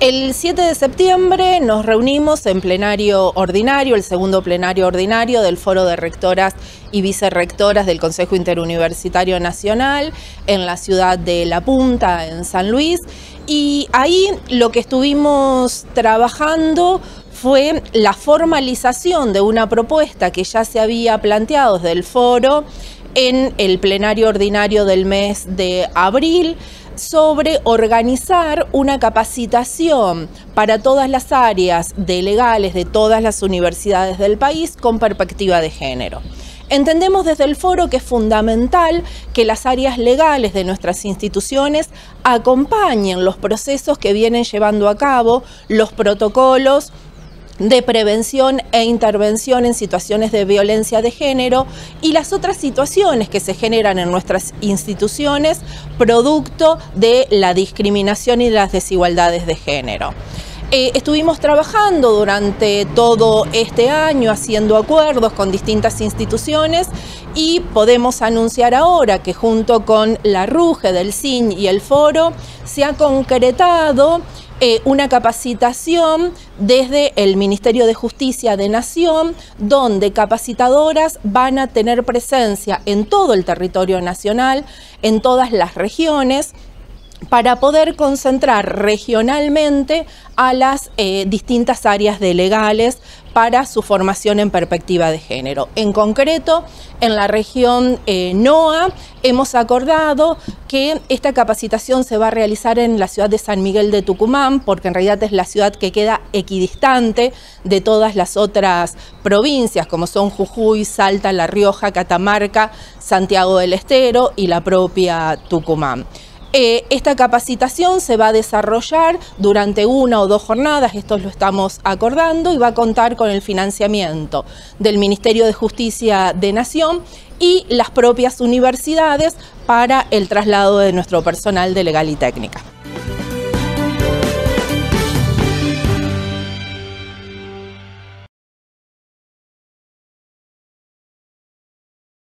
El 7 de septiembre nos reunimos en plenario ordinario, el segundo plenario ordinario del Foro de Rectoras y Vicerrectoras del Consejo Interuniversitario Nacional en la ciudad de La Punta, en San Luis. Y ahí lo que estuvimos trabajando fue la formalización de una propuesta que ya se había planteado desde el foro en el plenario ordinario del mes de abril sobre organizar una capacitación para todas las áreas de legales de todas las universidades del país con perspectiva de género. Entendemos desde el foro que es fundamental que las áreas legales de nuestras instituciones acompañen los procesos que vienen llevando a cabo, los protocolos, de prevención e intervención en situaciones de violencia de género y las otras situaciones que se generan en nuestras instituciones producto de la discriminación y las desigualdades de género. Eh, estuvimos trabajando durante todo este año haciendo acuerdos con distintas instituciones y podemos anunciar ahora que junto con la RUGE del CIN y el Foro se ha concretado eh, una capacitación desde el Ministerio de Justicia de Nación, donde capacitadoras van a tener presencia en todo el territorio nacional, en todas las regiones, para poder concentrar regionalmente a las eh, distintas áreas de legales para su formación en perspectiva de género. En concreto, en la región eh, NOA hemos acordado que esta capacitación se va a realizar en la ciudad de San Miguel de Tucumán, porque en realidad es la ciudad que queda equidistante de todas las otras provincias, como son Jujuy, Salta, La Rioja, Catamarca, Santiago del Estero y la propia Tucumán. Eh, esta capacitación se va a desarrollar durante una o dos jornadas, esto lo estamos acordando, y va a contar con el financiamiento del Ministerio de Justicia de Nación y las propias universidades para el traslado de nuestro personal de legal y técnica.